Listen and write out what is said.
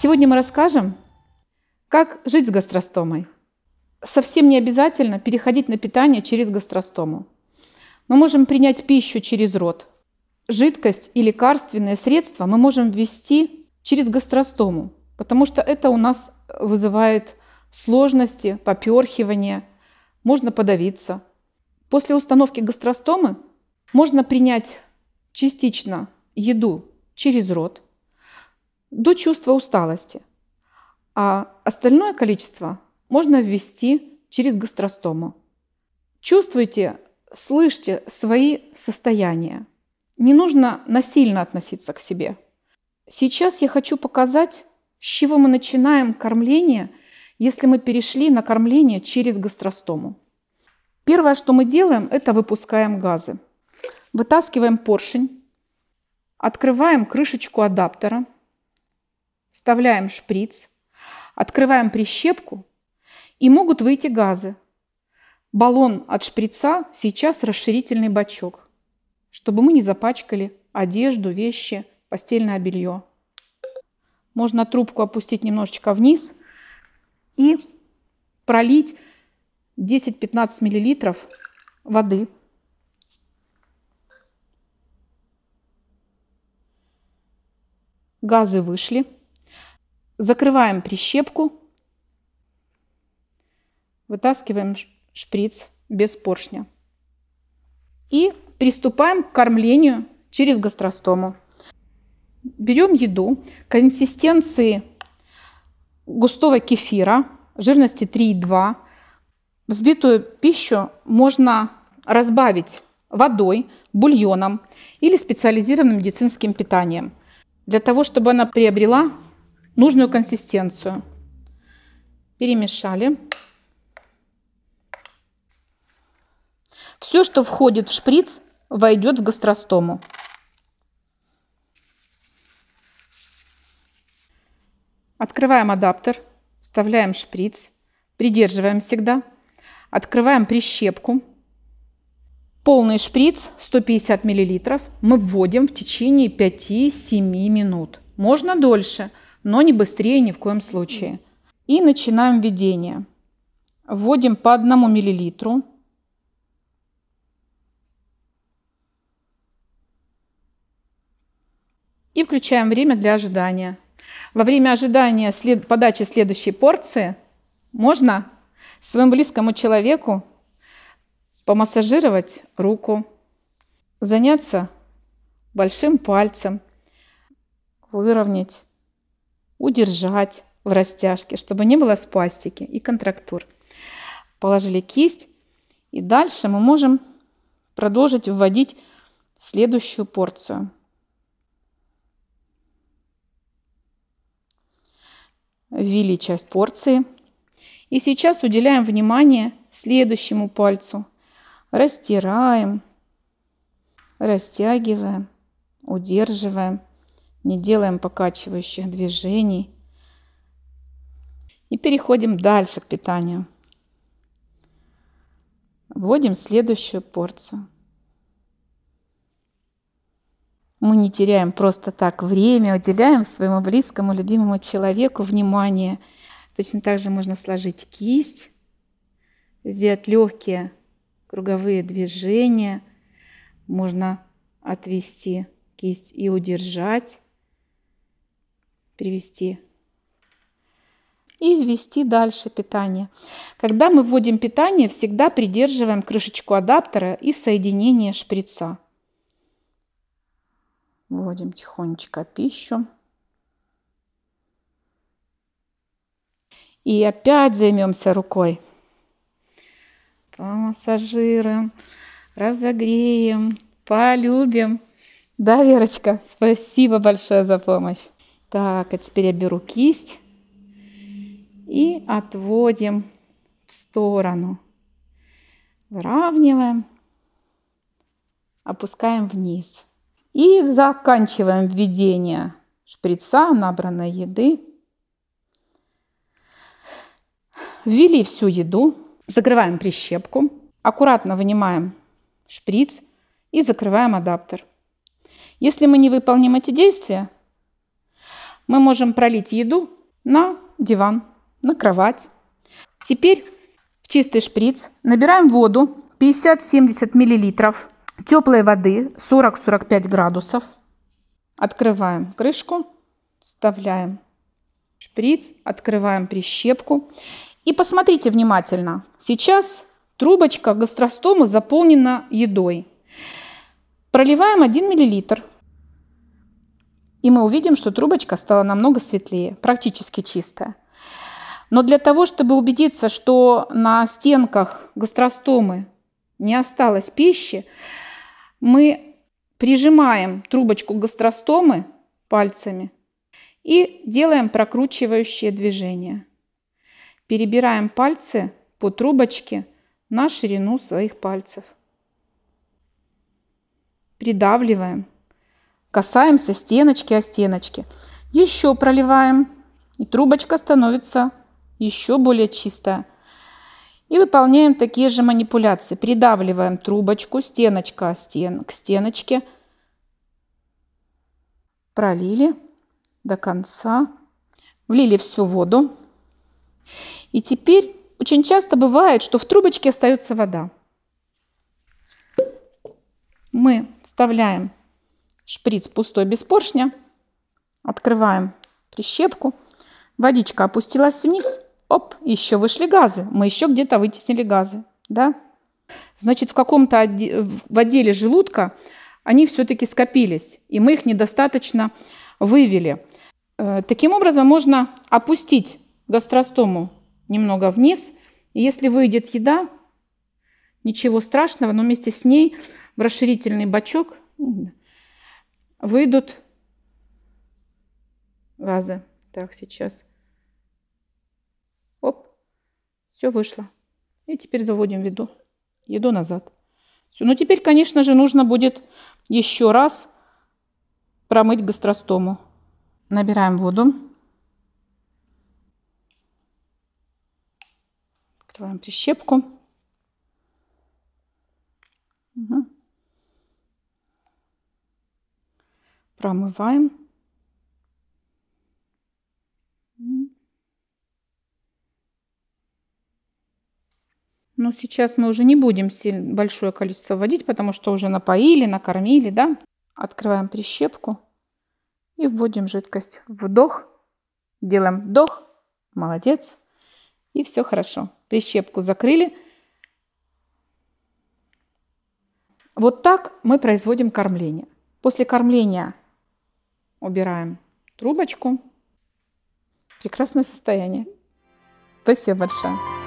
Сегодня мы расскажем, как жить с гастростомой. Совсем не обязательно переходить на питание через гастростому. Мы можем принять пищу через рот. Жидкость и лекарственные средства мы можем ввести через гастростому, потому что это у нас вызывает сложности, поперхивание, можно подавиться. После установки гастростомы можно принять частично еду через рот до чувства усталости, а остальное количество можно ввести через гастростому. Чувствуйте, слышьте свои состояния. Не нужно насильно относиться к себе. Сейчас я хочу показать, с чего мы начинаем кормление, если мы перешли на кормление через гастростому. Первое, что мы делаем, это выпускаем газы. Вытаскиваем поршень, открываем крышечку адаптера, вставляем шприц, открываем прищепку, и могут выйти газы. Баллон от шприца сейчас расширительный бачок, чтобы мы не запачкали одежду, вещи, постельное белье. Можно трубку опустить немножечко вниз и пролить 10-15 мл воды. Газы вышли. Закрываем прищепку. Вытаскиваем шприц без поршня. И приступаем к кормлению через гастростому. Берем еду консистенции густого кефира, жирности 3,2. Взбитую пищу можно разбавить водой, бульоном или специализированным медицинским питанием, для того, чтобы она приобрела нужную консистенцию. Перемешали. Все, что входит в шприц, войдет в гастростому. Открываем адаптер, вставляем шприц, придерживаем всегда, открываем прищепку. Полный шприц 150 мл мы вводим в течение 5-7 минут. Можно дольше, но не быстрее ни в коем случае. И начинаем введение. Вводим по 1 миллилитру. И включаем время для ожидания. Во время ожидания след... подачи следующей порции можно своему близкому человеку помассажировать руку, заняться большим пальцем, выровнять, удержать в растяжке, чтобы не было спастики и контрактур. Положили кисть, и дальше мы можем продолжить вводить следующую порцию. ввели часть порции. И сейчас уделяем внимание следующему пальцу. Растираем, растягиваем, удерживаем, не делаем покачивающих движений. И переходим дальше к питанию. Вводим следующую порцию. Мы не теряем просто так время, уделяем своему близкому, любимому человеку внимание. Точно так же можно сложить кисть, сделать легкие круговые движения. Можно отвести кисть и удержать, привести и ввести дальше питание. Когда мы вводим питание, всегда придерживаем крышечку адаптера и соединение шприца. Вводим тихонечко пищу. И опять займемся рукой. Помассажируем, разогреем, полюбим. Да, Верочка, спасибо большое за помощь. Так, а теперь я беру кисть и отводим в сторону. Выравниваем, опускаем вниз. И заканчиваем введение шприца, набранной еды. Ввели всю еду, закрываем прищепку, аккуратно вынимаем шприц и закрываем адаптер. Если мы не выполним эти действия, мы можем пролить еду на диван, на кровать. Теперь в чистый шприц набираем воду 50-70 миллилитров теплой воды 40-45 градусов. Открываем крышку, вставляем шприц, открываем прищепку. И посмотрите внимательно. Сейчас трубочка гастростомы заполнена едой. Проливаем 1 миллилитр. И мы увидим, что трубочка стала намного светлее, практически чистая. Но для того, чтобы убедиться, что на стенках гастростомы не осталось пищи, мы прижимаем трубочку гастростомы пальцами и делаем прокручивающее движение. Перебираем пальцы по трубочке на ширину своих пальцев. Придавливаем. Касаемся стеночки о стеночки. Еще проливаем. И трубочка становится еще более чистая. И выполняем такие же манипуляции. Придавливаем трубочку, стеночка стен, к стеночке. Пролили до конца. Влили всю воду. И теперь очень часто бывает, что в трубочке остается вода. Мы вставляем шприц пустой без поршня, открываем прищепку, водичка опустилась вниз, оп, еще вышли газы, мы еще где-то вытеснили газы, да? Значит, в каком-то отде в отделе желудка они все-таки скопились, и мы их недостаточно вывели. Э, таким образом можно опустить гастростому немного вниз. И если выйдет еда, ничего страшного, но вместе с ней в расширительный бачок выйдут газы. Так, сейчас. Оп, все вышло. И теперь заводим еду, еду назад. Все. Ну, теперь, конечно же, нужно будет еще раз промыть гастростому. Набираем воду. Открываем прищепку. Угу. Промываем. Но сейчас мы уже не будем сильно большое количество вводить, потому что уже напоили, накормили, да? Открываем прищепку и вводим жидкость. Вдох, делаем вдох, молодец, и все хорошо прищепку закрыли. Вот так мы производим кормление. После кормления убираем трубочку. Прекрасное состояние. Спасибо большое.